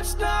last night